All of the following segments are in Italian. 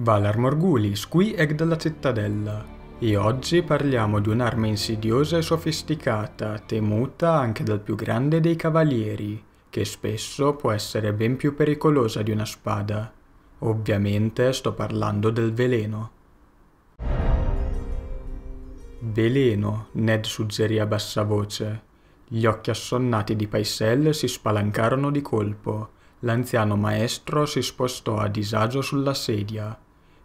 Valar Morgulis, qui è dalla cittadella, e oggi parliamo di un'arma insidiosa e sofisticata, temuta anche dal più grande dei cavalieri, che spesso può essere ben più pericolosa di una spada. Ovviamente sto parlando del veleno. Veleno, Ned suggerì a bassa voce. Gli occhi assonnati di Paisel si spalancarono di colpo. L'anziano maestro si spostò a disagio sulla sedia.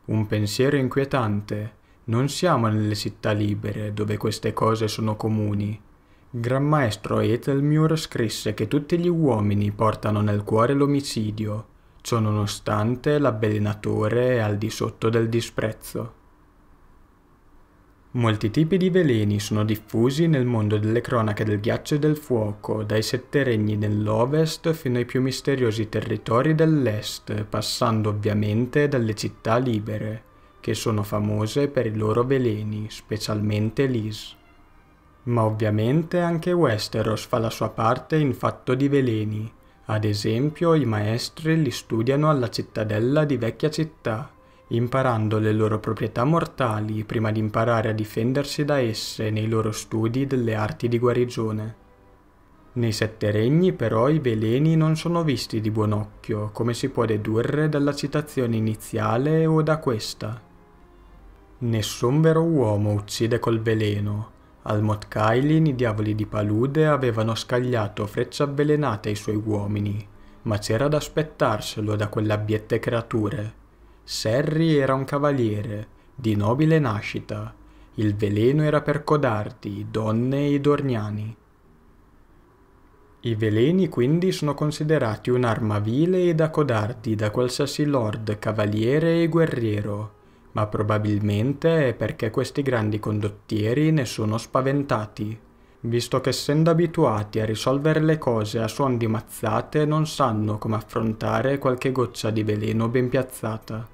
Un pensiero inquietante. Non siamo nelle città libere, dove queste cose sono comuni. Gran maestro Ethelmure scrisse che tutti gli uomini portano nel cuore l'omicidio, ciò nonostante l'avvelenatore è al di sotto del disprezzo. Molti tipi di veleni sono diffusi nel mondo delle cronache del ghiaccio e del fuoco, dai sette regni dell'ovest fino ai più misteriosi territori dell'est, passando ovviamente dalle città libere, che sono famose per i loro veleni, specialmente Lys. Ma ovviamente anche Westeros fa la sua parte in fatto di veleni. Ad esempio, i maestri li studiano alla cittadella di Vecchia Città, imparando le loro proprietà mortali prima di imparare a difendersi da esse nei loro studi delle arti di guarigione. Nei sette regni però i veleni non sono visti di buon occhio, come si può dedurre dalla citazione iniziale o da questa. Nessun vero uomo uccide col veleno. Al Mot Kailin i diavoli di palude avevano scagliato frecce avvelenate ai suoi uomini, ma c'era da aspettarselo da quelle abbiette creature Serri era un cavaliere, di nobile nascita. Il veleno era per codardi, donne e dorniani. I veleni quindi sono considerati un'arma vile e da codardi da qualsiasi lord, cavaliere e guerriero, ma probabilmente è perché questi grandi condottieri ne sono spaventati, visto che essendo abituati a risolvere le cose a suon di mazzate non sanno come affrontare qualche goccia di veleno ben piazzata.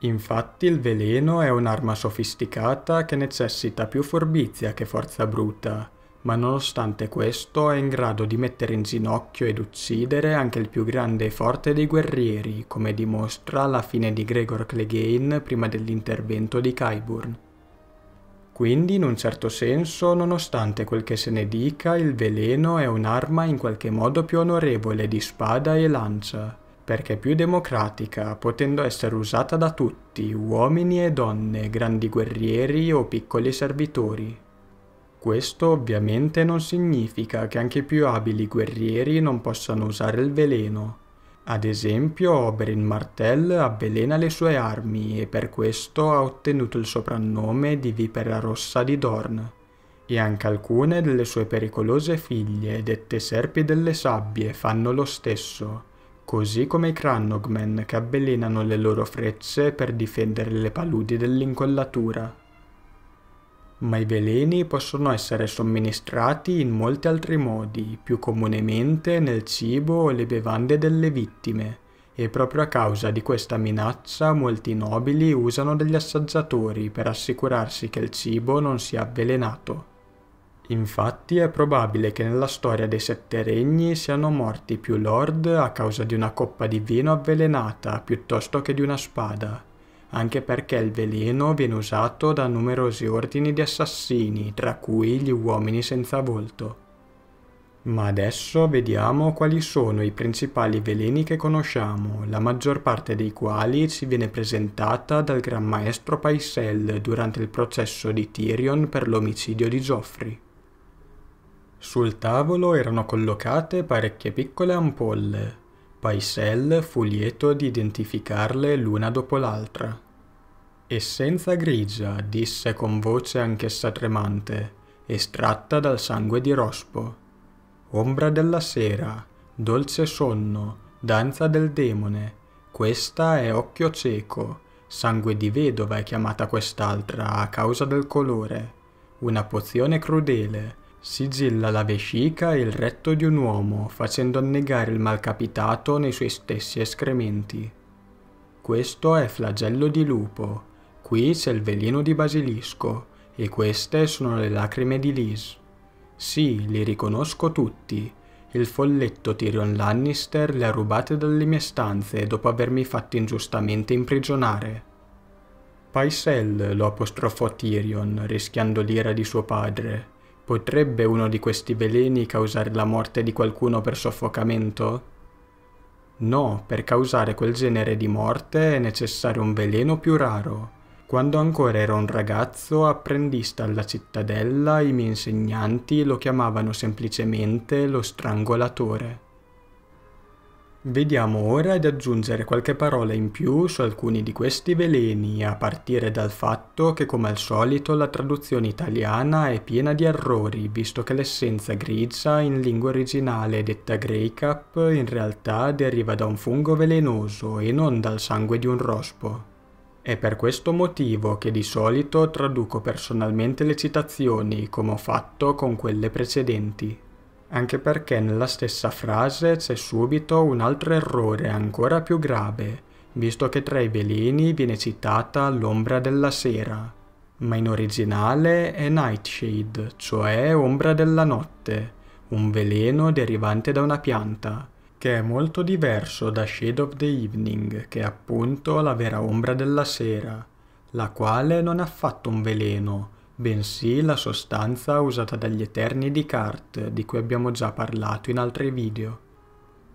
Infatti il veleno è un'arma sofisticata che necessita più furbizia che forza bruta, ma nonostante questo è in grado di mettere in ginocchio ed uccidere anche il più grande e forte dei guerrieri, come dimostra la fine di Gregor Clegane prima dell'intervento di Qyburn. Quindi, in un certo senso, nonostante quel che se ne dica, il veleno è un'arma in qualche modo più onorevole di spada e lancia, perché più democratica, potendo essere usata da tutti, uomini e donne, grandi guerrieri o piccoli servitori. Questo ovviamente non significa che anche i più abili guerrieri non possano usare il veleno. Ad esempio, Oberyn Martell avvelena le sue armi e per questo ha ottenuto il soprannome di Vipera Rossa di Dorn. E anche alcune delle sue pericolose figlie, dette Serpi delle Sabbie, fanno lo stesso così come i Crannogmen che avvelenano le loro frecce per difendere le paludi dell'incollatura. Ma i veleni possono essere somministrati in molti altri modi, più comunemente nel cibo o le bevande delle vittime, e proprio a causa di questa minaccia molti nobili usano degli assaggiatori per assicurarsi che il cibo non sia avvelenato. Infatti è probabile che nella storia dei Sette Regni siano morti più lord a causa di una coppa di vino avvelenata piuttosto che di una spada, anche perché il veleno viene usato da numerosi ordini di assassini, tra cui gli uomini senza volto. Ma adesso vediamo quali sono i principali veleni che conosciamo, la maggior parte dei quali ci viene presentata dal Gran Maestro Paisel durante il processo di Tyrion per l'omicidio di Joffrey. Sul tavolo erano collocate parecchie piccole ampolle. Paisel fu lieto di identificarle l'una dopo l'altra. Essenza grigia, disse con voce anch'essa tremante, estratta dal sangue di rospo. Ombra della sera, dolce sonno, danza del demone. Questa è occhio cieco. Sangue di vedova è chiamata quest'altra a causa del colore. Una pozione crudele Sigilla la vescica e il retto di un uomo, facendo annegare il malcapitato nei suoi stessi escrementi. Questo è flagello di lupo, qui c'è il veleno di basilisco, e queste sono le lacrime di Lis. Sì, li riconosco tutti. il folletto Tyrion Lannister le ha rubate dalle mie stanze dopo avermi fatto ingiustamente imprigionare. Paisel lo apostrofò Tyrion, rischiando l'ira di suo padre. Potrebbe uno di questi veleni causare la morte di qualcuno per soffocamento? No, per causare quel genere di morte è necessario un veleno più raro. Quando ancora ero un ragazzo apprendista alla cittadella, i miei insegnanti lo chiamavano semplicemente lo strangolatore. Vediamo ora di aggiungere qualche parola in più su alcuni di questi veleni, a partire dal fatto che come al solito la traduzione italiana è piena di errori, visto che l'essenza grigia in lingua originale detta Grey Cup in realtà deriva da un fungo velenoso e non dal sangue di un rospo. È per questo motivo che di solito traduco personalmente le citazioni, come ho fatto con quelle precedenti. Anche perché nella stessa frase c'è subito un altro errore ancora più grave, visto che tra i veleni viene citata l'ombra della sera, ma in originale è Nightshade, cioè ombra della notte, un veleno derivante da una pianta, che è molto diverso da Shade of the Evening, che è appunto la vera ombra della sera, la quale non è affatto un veleno, bensì la sostanza usata dagli Eterni di Kart, di cui abbiamo già parlato in altri video.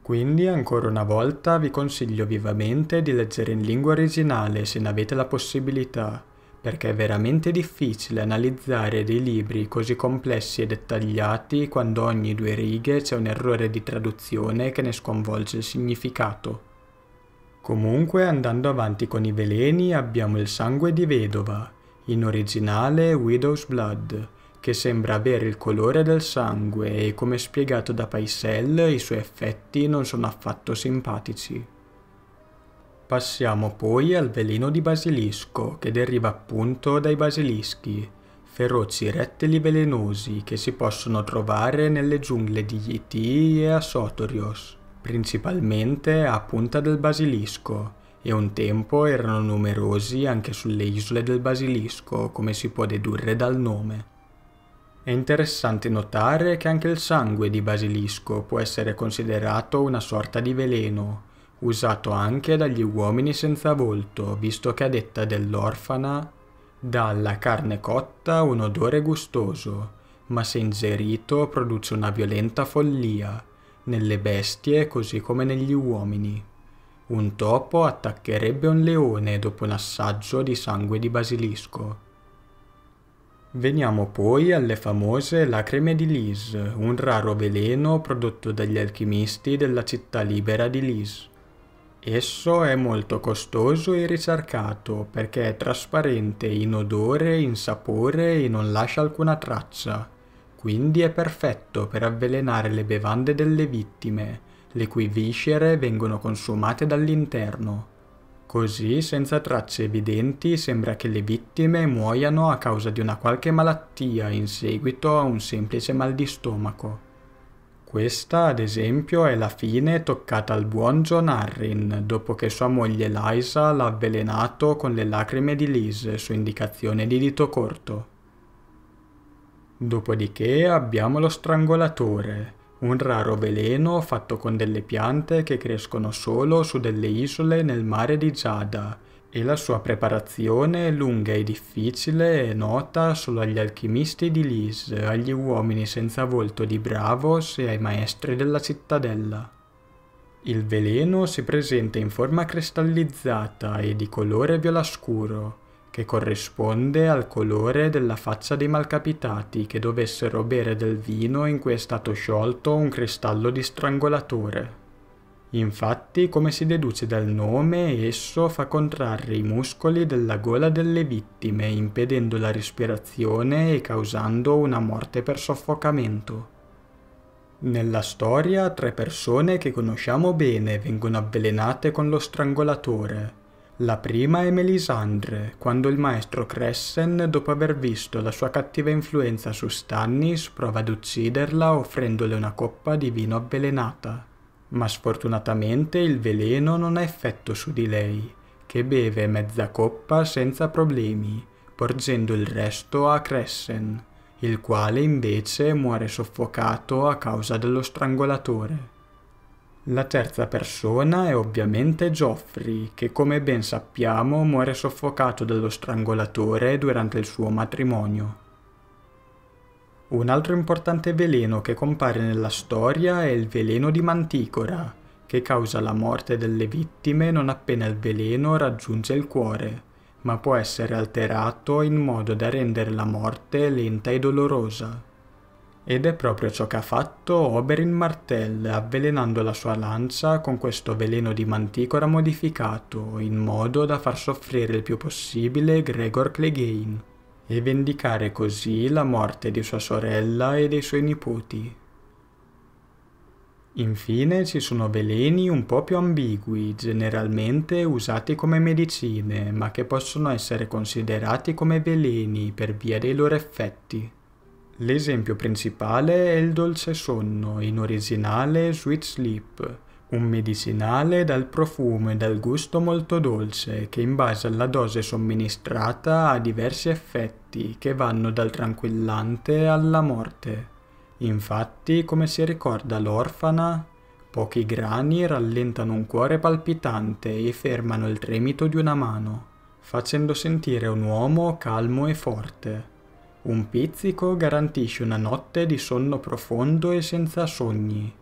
Quindi ancora una volta vi consiglio vivamente di leggere in lingua originale se ne avete la possibilità, perché è veramente difficile analizzare dei libri così complessi e dettagliati quando ogni due righe c'è un errore di traduzione che ne sconvolge il significato. Comunque andando avanti con i veleni abbiamo il sangue di vedova, in originale Widow's Blood, che sembra avere il colore del sangue e come spiegato da Paisel i suoi effetti non sono affatto simpatici. Passiamo poi al veleno di basilisco, che deriva appunto dai basilischi, feroci rettili velenosi che si possono trovare nelle giungle di Yiti e a Sotorios, principalmente a Punta del Basilisco, e un tempo erano numerosi anche sulle isole del Basilisco, come si può dedurre dal nome. È interessante notare che anche il sangue di basilisco può essere considerato una sorta di veleno, usato anche dagli uomini senza volto, visto che a detta dell'orfana dà alla carne cotta un odore gustoso, ma se ingerito produce una violenta follia, nelle bestie così come negli uomini. Un topo attaccherebbe un leone dopo un assaggio di sangue di basilisco. Veniamo poi alle famose lacrime di Lis, un raro veleno prodotto dagli alchimisti della città libera di Lis. Esso è molto costoso e ricercato perché è trasparente in odore, in sapore e non lascia alcuna traccia, quindi è perfetto per avvelenare le bevande delle vittime, le cui viscere vengono consumate dall'interno. Così, senza tracce evidenti, sembra che le vittime muoiano a causa di una qualche malattia in seguito a un semplice mal di stomaco. Questa, ad esempio, è la fine toccata al buon John Arryn dopo che sua moglie Liza l'ha avvelenato con le lacrime di Liz su indicazione di Dito Corto. Dopodiché abbiamo lo strangolatore, un raro veleno fatto con delle piante che crescono solo su delle isole nel mare di Giada e la sua preparazione lunga e difficile è nota solo agli alchimisti di Lis, agli uomini senza volto di Bravos e ai maestri della cittadella. Il veleno si presenta in forma cristallizzata e di colore viola scuro, che corrisponde al colore della faccia dei malcapitati che dovessero bere del vino in cui è stato sciolto un cristallo di strangolatore. Infatti, come si deduce dal nome, esso fa contrarre i muscoli della gola delle vittime, impedendo la respirazione e causando una morte per soffocamento. Nella storia, tre persone che conosciamo bene vengono avvelenate con lo strangolatore, la prima è Melisandre, quando il maestro Cressen, dopo aver visto la sua cattiva influenza su Stannis, prova ad ucciderla offrendole una coppa di vino avvelenata. Ma sfortunatamente il veleno non ha effetto su di lei, che beve mezza coppa senza problemi, porgendo il resto a Cressen, il quale invece muore soffocato a causa dello strangolatore. La terza persona è ovviamente Geoffrey, che come ben sappiamo muore soffocato dallo strangolatore durante il suo matrimonio. Un altro importante veleno che compare nella storia è il veleno di Manticora, che causa la morte delle vittime non appena il veleno raggiunge il cuore, ma può essere alterato in modo da rendere la morte lenta e dolorosa. Ed è proprio ciò che ha fatto Oberyn Martell avvelenando la sua lancia con questo veleno di manticora modificato in modo da far soffrire il più possibile Gregor Clegane e vendicare così la morte di sua sorella e dei suoi nipoti. Infine ci sono veleni un po' più ambigui, generalmente usati come medicine, ma che possono essere considerati come veleni per via dei loro effetti. L'esempio principale è il dolce sonno, in originale Sweet Sleep, un medicinale dal profumo e dal gusto molto dolce che in base alla dose somministrata ha diversi effetti che vanno dal tranquillante alla morte. Infatti, come si ricorda l'orfana, pochi grani rallentano un cuore palpitante e fermano il tremito di una mano, facendo sentire un uomo calmo e forte. Un pizzico garantisce una notte di sonno profondo e senza sogni.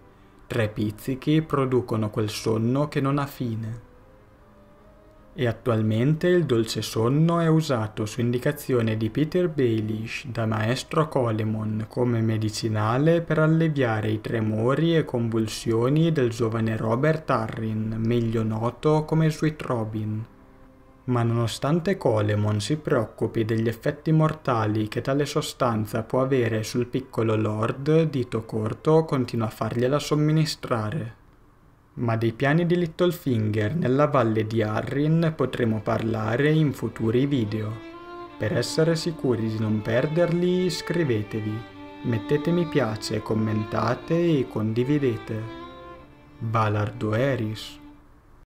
Tre pizzichi producono quel sonno che non ha fine. E attualmente il dolce sonno è usato su indicazione di Peter Baelish da maestro Colemon come medicinale per alleviare i tremori e convulsioni del giovane Robert Arryn, meglio noto come Sweet Robin. Ma nonostante Colemon si preoccupi degli effetti mortali che tale sostanza può avere sul piccolo Lord, Dito Corto continua a fargliela somministrare. Ma dei piani di Littlefinger nella valle di Arryn potremo parlare in futuri video. Per essere sicuri di non perderli iscrivetevi, mettete mi piace, commentate e condividete. Valardo Eris